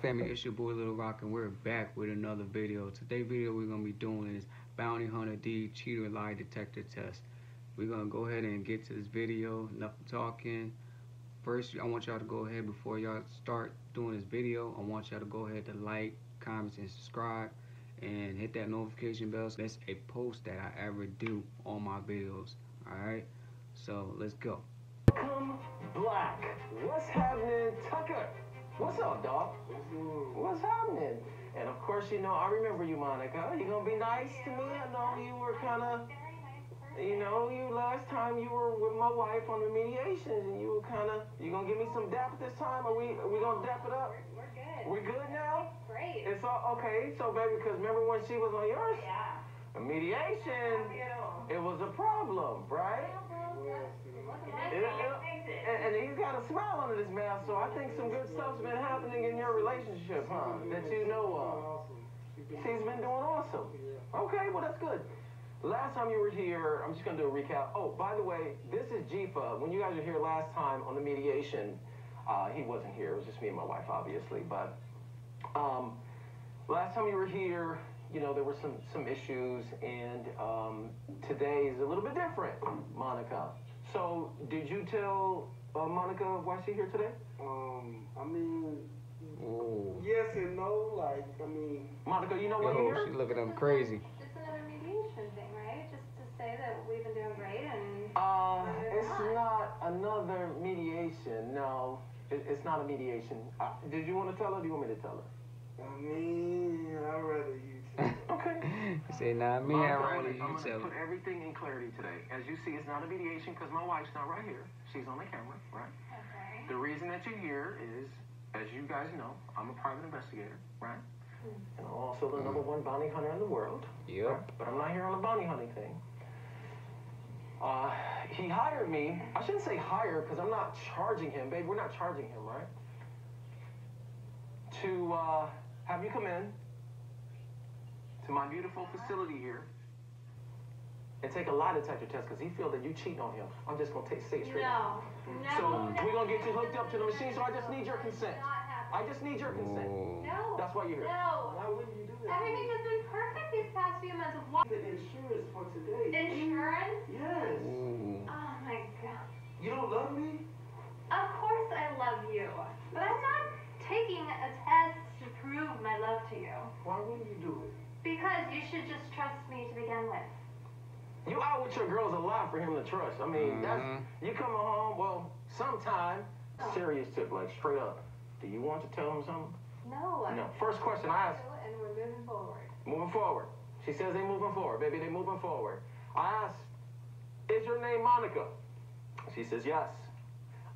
family it's your boy little rock and we're back with another video. Today video we're going to be doing is bounty hunter d cheater lie detector test. We're going to go ahead and get to this video enough talking. First i want y'all to go ahead before y'all start doing this video i want y'all to go ahead to like comment and subscribe and hit that notification bell. So that's a post that i ever do on my videos all right so let's go. Come black. What's happening, Tucker? What's up, dog? What's happening? And of course, you know, I remember you, Monica. You gonna be nice to me? I know you were kind of, you know, you last time you were with my wife on the mediations, and you were kind of, you gonna give me some dap this time? Are we, are we gonna dap it up? We're good. We're good now. Great. It's all okay. So, baby, because remember when she was on yours? Yeah. A mediation, it was a problem, right? It- it- and, he's got a smile under his mouth, so I think some good stuff's been happening in your relationship, huh? That you know of. She's been doing awesome. Okay, well that's good. Last time you were here, I'm just gonna do a recap. Oh, by the way, this is Jifa. When you guys were here last time on the mediation, uh, he wasn't here. It was just me and my wife, obviously. But um, last time you were here, you know, there were some some issues, and um, today is a little bit different, Monica. So, did you tell uh, Monica why she's here today? Um, I mean, Ooh. yes and no. Like, I mean, Monica, you know why Yo, you're she here? looking at them crazy. Just another mediation thing, right? Just to say that we've been doing great and. Uh, it's not another mediation. No, it, it's not a mediation. Uh, did you want to tell her? Do you want me to tell her? I mean, I'd rather you. Tell. Okay. He said, me, I'm gonna- you gonna tell put everything in clarity today. As you see, it's not a mediation because my wife's not right here. She's on the camera, right? Okay. The reason that you're here is, as you guys know, I'm a private investigator, right? And I'm also the number one bounty hunter in the world. Yep. right? But I'm not here on a bounty hunting thing. Uh, he hired me. I shouldn't say hire because I'm not charging him, babe. We're not charging him, right? To uh, have you come in to my beautiful facility here and take a lie detector test because he feels that you cheating on him. I'm just gonna take, say it straight. No. No. So no, we're gonna get you hooked up to the machine. So I just need your consent. Not I just need your consent. No. That's why you're here. No. Why wouldn't you do that? Everything has been perfect these past few months of what? The insurance for today. Insurance? Yes. Ooh. Oh my god. You don't love me? Of course I love you, but I'm not taking a test to prove my love to you. Why wouldn't you do it? Because you should just trust me to begin with. You out with your girls a lot for him to trust. I mean, that's Mhm. you coming home. Well, sometime. Serious tip, like straight up. Do you want to tell him something? No. No. First question I asked. And we're moving forward. Moving forward. She says they moving forward, baby. They moving forward. I asked, is your name Monica? She says yes.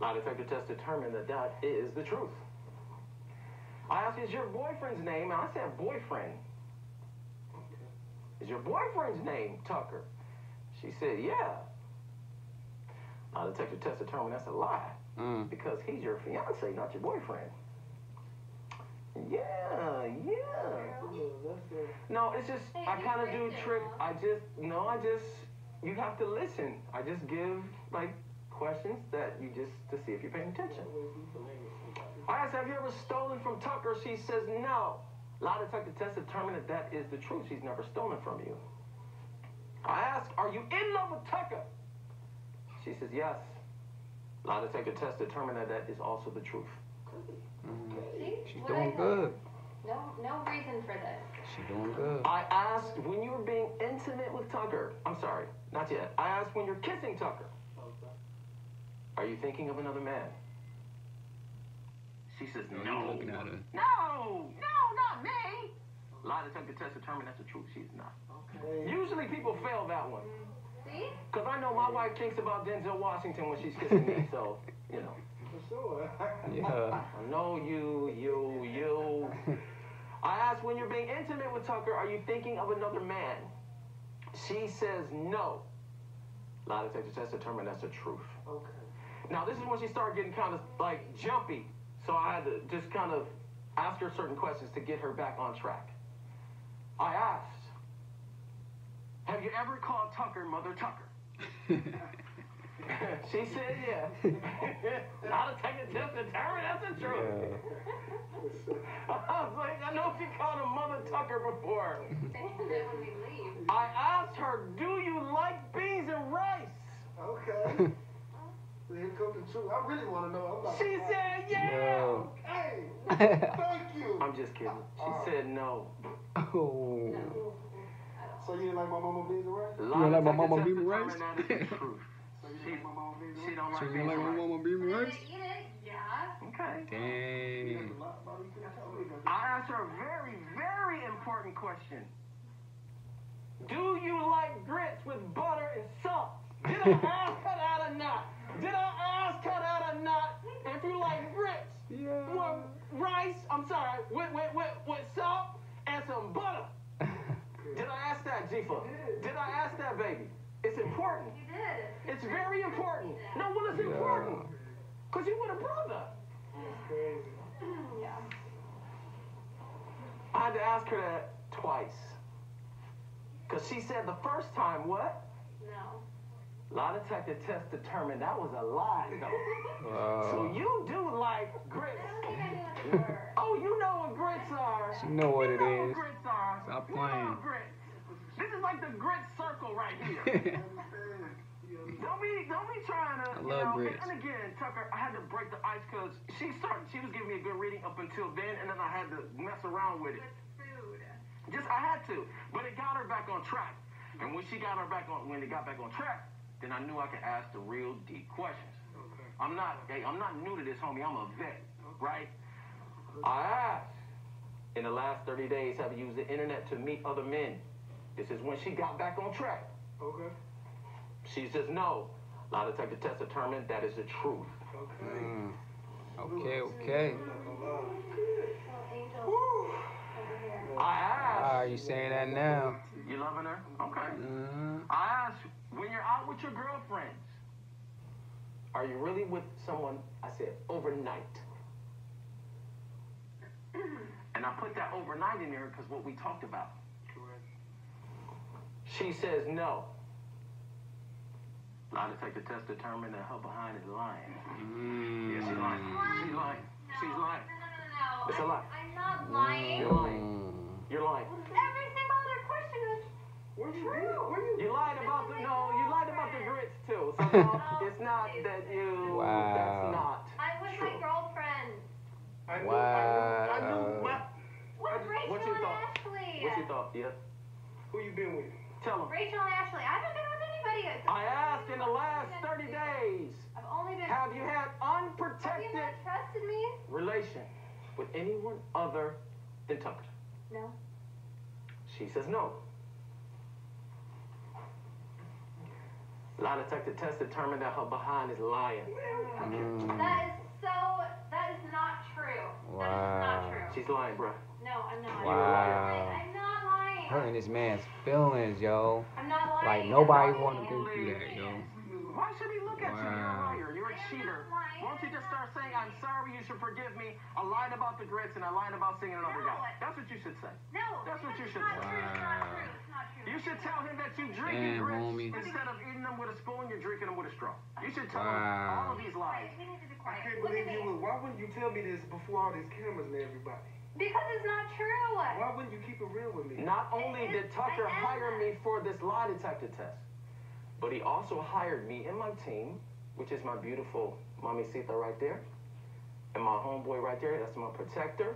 Lie detector test determined that that is the truth. I asked, is your boyfriend's name? And I said boyfriend. Is your boyfriend's name Tucker? She said, yeah. Lie detector test determined that's a lie Mm. because he's your fiance, not your boyfriend. Yeah, yeah. Yeah, No, it's just Hey, I kind of do listen, trick. huh? I just no, I just you have to listen. I just give like questions that you just to see if you're paying attention. I asked, have you ever stolen from Tucker? She says no. Lie detector test determined that that is the truth. She's never stolen from you. I asked, are you in love with Tucker? She says yes. Lie detector test determined that that is also the truth. Mm. See? She's What doing good. No, no reason for this. She's doing good. I asked when you were being intimate with Tucker. I'm sorry, not yet. I asked when you're kissing Tucker. Are you thinking of another man? She says You no. looking at her. No, no, not me. Lie detector test determined that's the truth. She's not. okay. Usually people fail that one. See? Because I know my wife thinks about Denzel Washington when she's kissing me, so, you know. For sure. Yeah. I know you, you, you. I asked when you're being intimate with Tucker, are you thinking of another man? She says no. Lie detector test determined that's the truth. Okay. Now this is when she started getting kind of like jumpy, so I had to just kind of ask her certain questions to get her back on track. I asked, "Have you ever called Tucker Mother Tucker?" She said yeah. Not to take a test to determine that's the truth. I was like, I know she called him Mother Tucker before. when we leave. I asked her, do you like beans and rice? Okay. So here comes the truth. I really want to know. I'm like, She said yeah. Yo. Hey, thank you. I'm just kidding. She said no. Oh. So you didn't like my mama beans and rice? You don't like my mama beans and rice? So you didn't like my mama beans and She rice? don't So like you beans like my mama bean We're rice? gonna eat it, yeah. Okay. Dang. Bobby, you couldn't tell me, 'cause- I asked her a very, very important question. Do you like grits with butter and salt? Did I ask that, Jifa? Did I ask that, baby? It's important. You did. It's very important. No, well, it's important. Because you with a brother. That's crazy. yeah. I had to ask her that twice. Because she said the first time, what? No. Lie detector test determined that was a lie, though. So you do like grits. I don't think I knew what they were. Oh, you know what grits are. You know what You it know is. what grits are. Stop You know playing. what grits. This is like the grit circle right here. Don't be, don't be trying to. I you love know, grits. And again, Tucker, I had to break the ice because she started. She was giving me a good reading up until then, and then I had to mess around with it. With food. Just I had to, but it got her back on track. And when she got her back on, when it got back on track, then I knew I could ask the real deep questions. Okay. I'm not, hey, I'm not new to this, homie. I'm a vet, right? I asked. In the last 30 days, have you used the internet to meet other men? This is when she got back on track. Okay. She says no. A lot of Lie detector test determined that is the truth. Okay. Mm. Okay, okay. I'm not gonna lie. Little angel over here. I asked. Ah, you saying that now? You loving her? Okay. Mm. I asked, when you're out with your girlfriends, are you really with someone, I said, overnight? And I put that overnight in there because what we talked about. Correct. She says no. Lie detector test determined that her behind is lying. Yeah, she's lying. Mm. She's lying. She's lying. No, no, no, no. It's a I'm- lie. I'm not lying. You're lying. Mm. You're lying. Every single other question was Where you been? Where you You lied about the no. You lied about the grits too. So no, it's not that you. Wow. That's not. I was True. my girlfriend. I knew, I knew, I knew. Wow. What? With What you and thought? Ashley. What you thought? Yeah. Who you been with? Tell him. Rachel and Ashley. I haven't been with anybody. I asked in the last 30 days, I've only been. have you had Have you unprotected not trusted me? relation with anyone other than Tucker? No. She says no. Lie detector test determined that her behind is lying. Mm. That is so. That is not true. That is not true. She's lying, bruh. No, I'm not. Wow. I'm not lying. Hurting this man's feelings, yo. I'm not lying. Like nobody I'm want to not go through that, yo. Why should he look at you? You're a liar. You're a cheater. Why don't you just start saying, I'm sorry, you should forgive me. I lied about the grits and I lied about singing another No. guy. That's what you should say. No. That's what you should not say. true. It's not Wow. true. It's not true. You should tell him that you drink Damn, your grits homie. instead of eating them with a spoon, you're drinking them with a straw. You should tell Wow. him all of these lies. We need to be I can't believe you would. Why wouldn't you tell me this before all these cameras and everybody? Because it's not true. Why wouldn't you keep it real with me? Not only did Tucker hire me for this lie detector test, but he also hired me and my team, which is my beautiful mommy Sita right there, and my homeboy right there, that's my protector.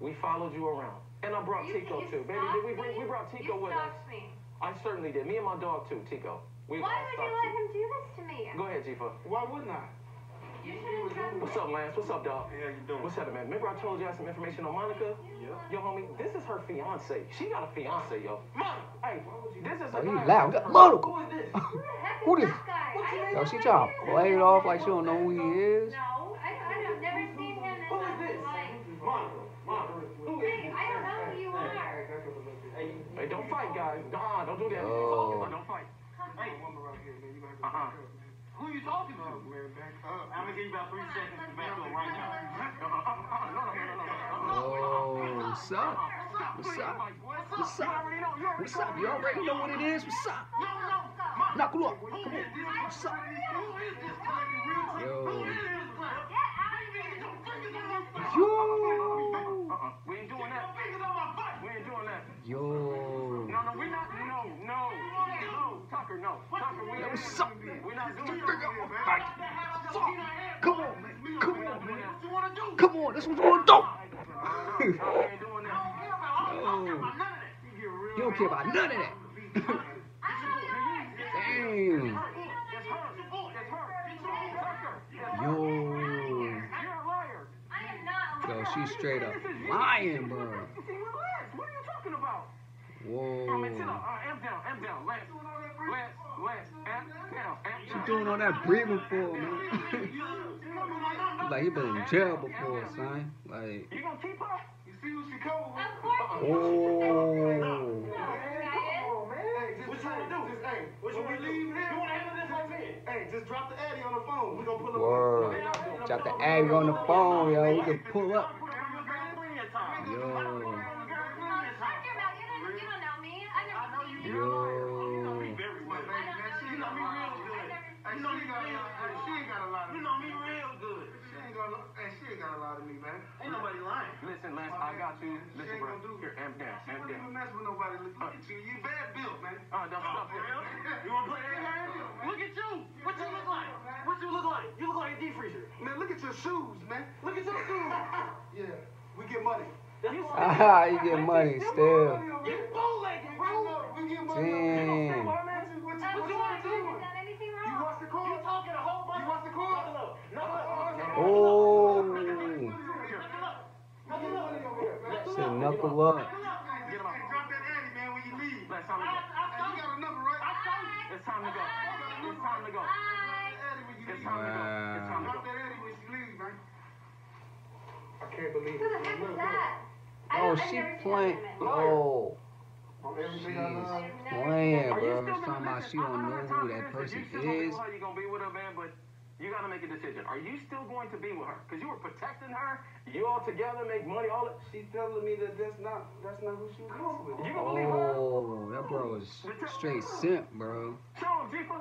We followed you around. And I brought You- Tico you too. Baby, did we bring me? we brought Tico you with us? stalked me. I certainly did. Me and my dog too, Tico. We Why would you stalked let him do this to me? Go ahead, Tifa. Why wouldn't I? You shouldn't trust me. What's up, Lance? What's up, dog? Hey, how you doing? What's happening, man? Remember I told you I had some information on Monica? Yeah. Yo, homie, this is her fiance. She got a fiance, yo. Mom, hey, this is Oh, a you guy- loud. Monica. Who is this? Who the heck Who is this- that guy? what's your don't Yo, know she who trying to play it off like she don't know who he is. No, I, I have never seen him in Who is this? life. Monica, Monica, who is Hey, I don't know who you are. Hey, hey, don't fight, guys. Nah, don't do that. Oh. talking to? Oh, man, back up. Uh, I'm gonna give you about three seconds to back up right now. Oh, what's up? What's up? What's up? What's up? You already know what it is. What's up? Knuckle up. Come on. What's up? Yo. Yo. We ain't doing that. We ain't doing that. Yo. No, no, we're not. No, no. No. Tucker, no. Tucker, we ain't. What's up? That's what you want to do. We ain't doing that. Oh. You don't care about none of that. Damn. Yo. You're a liar. I am not. Yo, she's straight up lying, bro. What are you talking about? Whoa. She doing all that breathing for, man. like he been in jail before, son. Like, You gonna keep her? You see who she coming with? Oh. Hey, just, What you wanna do? Just, hey, What you wanna leave here, You wanna handle this like me? Hey, just drop the Addy on the phone. We gonna pull up. Word. Drop the Addy on the phone, yo. We can pull up. Yo. Listen, Lance, I got you. She Listen, ain't bro. gonna do Here, amp down, She amp wouldn't mess with nobody. Look look at you. You bad built, man. All right, now stop here. You wanna play that game? Look at you. What you look like? What you look like? You look like a deep freezer. Man, look at your shoes, man. Look at your shoes. Yeah, we get money. You Ah, you get money still. You bootlegging, bro. We get money. Damn. What you, what you, I've what you want to do? never done anything You wrong. watch the You talking a whole bunch. You watch the car? No, no, no. Oh. Get money over here, man. Said knuckle up. Get him out. Hey, drop that Addy, man, when you leave. Let's time to go. Hey, you got a number, right? It's time to go. It's time to go. Bye. Addy when you It's time to go. It's time to Drop that Addy when she leaves, man. I can't believe Who the heck is that? I Oh, she never playing. Oh. On everything I love. I've never seen Playing, bro. you It's still talking about she don't I- I know who that person listen. You still gonna is. Be how you gonna be with her, man, but you gotta make a decision. Are you still going to be with her? Because you were protecting her. You all together make money. All that. She's telling me that that's not that's not who she was with. You gonna believe her? Oh, that bro is straight simp, bro. Show him, Jeeper.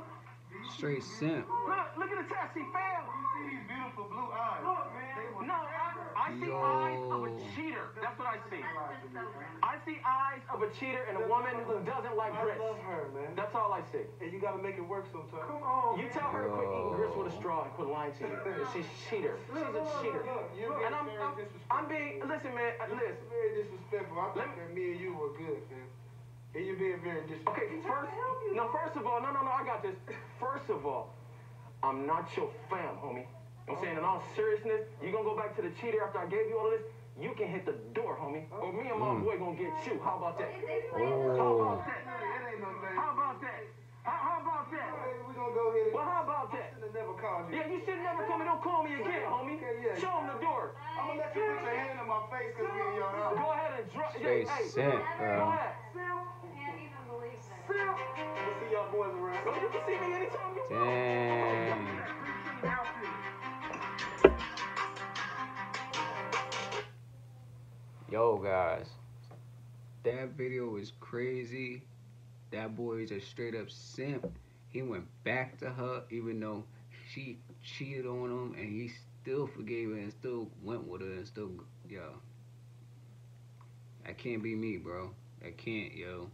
Straight simp. Look, look at the test. He failed. You see these beautiful blue eyes? Look, man. No, I, I see Yo. eyes of a cheater. That's what I see. That's just so random. I see eyes of a cheater and a woman who doesn't like grits. I love her, man. That's all I see. And you gotta make it work sometimes. Come on. You tell her to quit eating grits with a straw and quit lying to you. She's a cheater. She's a cheater. You're And I'm, I'm. I'm being, listen, man, listen. very disrespectful. I Let that me and you were good, man. And you're being very disrespectful. Okay, first, no, first of all, no, no, no, I got this. First of all, I'm not your fam, homie. I'm saying in all seriousness, you gonna go back to the cheater after I gave you all of this? You can hit the door, homie. Or me and my Mm. boy gonna get you. How about that? Is it playing How Oh. about that? It ain't no thing. How about that? How, how about that? Hey, we gonna go ahead and. Well, how about I that? should have never called you. Yeah, you should never come and don't call me again, homie. Okay, yeah. Show him the door. I'm gonna let you put your hand in my face because we in your house. Go ahead and drop. Straight hey, simp, Go ahead. Can't even boys around. Go, you can see me anytime you want. Yo, guys. That video was crazy. That boy is a straight up simp. He went back to her even though she cheated on him and he still forgave her and still went with her and still, yo. That can't be me, bro. That can't, yo.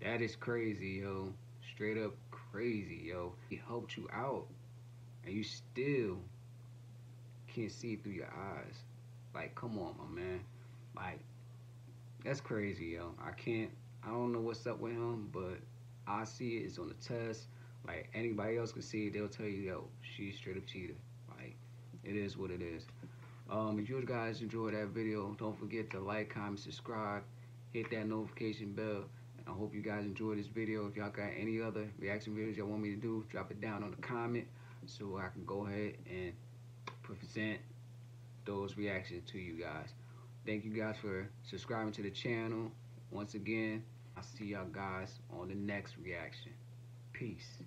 That is crazy, yo. Straight up crazy, yo. He helped you out and you still can't see through your eyes. Like, come on, my man. Like, that's crazy, yo. I can't. I don't know what's up with him, but I see it. It's on the test. Like anybody else can see it, they'll tell you, yo, she's straight up cheated. Like, it is what it is. Um, if you guys enjoyed that video, don't forget to like, comment, subscribe, hit that notification bell. I hope you guys enjoyed this video. If y'all got any other reaction videos y'all want me to do, drop it down on the comment so I can go ahead and present those reactions to you guys. Thank you guys for subscribing to the channel. Once again, I'll see y'all guys on the next reaction. Peace.